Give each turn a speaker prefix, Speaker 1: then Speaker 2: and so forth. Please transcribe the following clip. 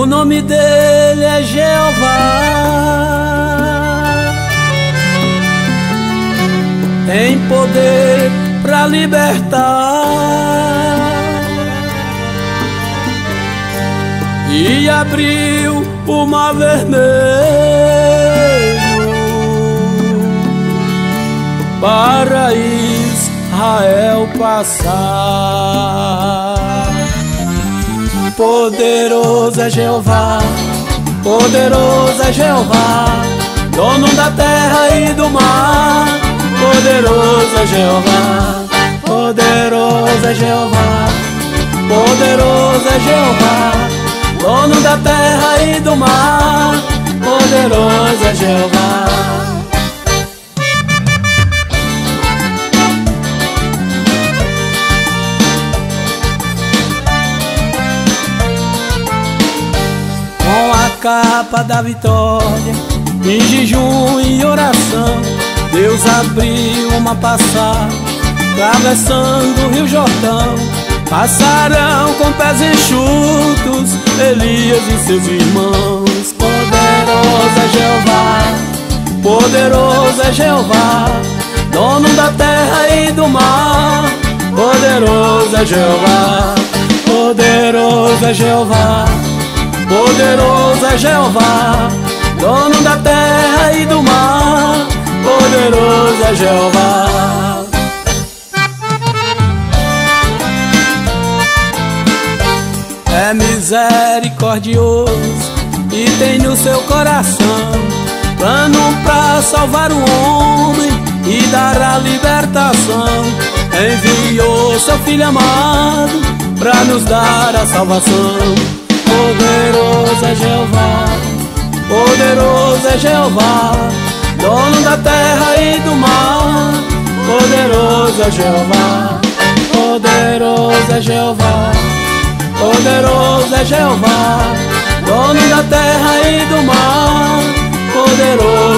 Speaker 1: O nome dele é Jeová. Tem poder para libertar. E abriu o mar vermelho para Israel passar. Poderoso é Jeová, poderoso é Jeová, dono da terra e do mar. Poderoso é Jeová, poderoso é Jeová, poderoso é Jeová, dono da terra e do mar. Poderoso é Jeová. Capa da vitória, em jejum e oração, Deus abriu uma passagem, atravessando o Rio Jordão. Passarão com pés enxutos, Elias e seus irmãos. Poderoso é Jeová, poderoso é Jeová, dono da terra e do mar. Poderoso é Jeová, poderoso é Jeová. Poderoso é Jeová, dono da terra e do mar. Poderoso é Jeová. É misericordioso e tem no seu coração plano pra salvar o homem e dar a libertação. Enviou seu filho amado pra nos dar a salvação. Poderoso é Jeová, poderoso é Jeová, dono da terra e do mar. Poderoso é Jeová, poderoso é Jeová, poderoso é Jeová, dono da terra e do mar. Poderoso.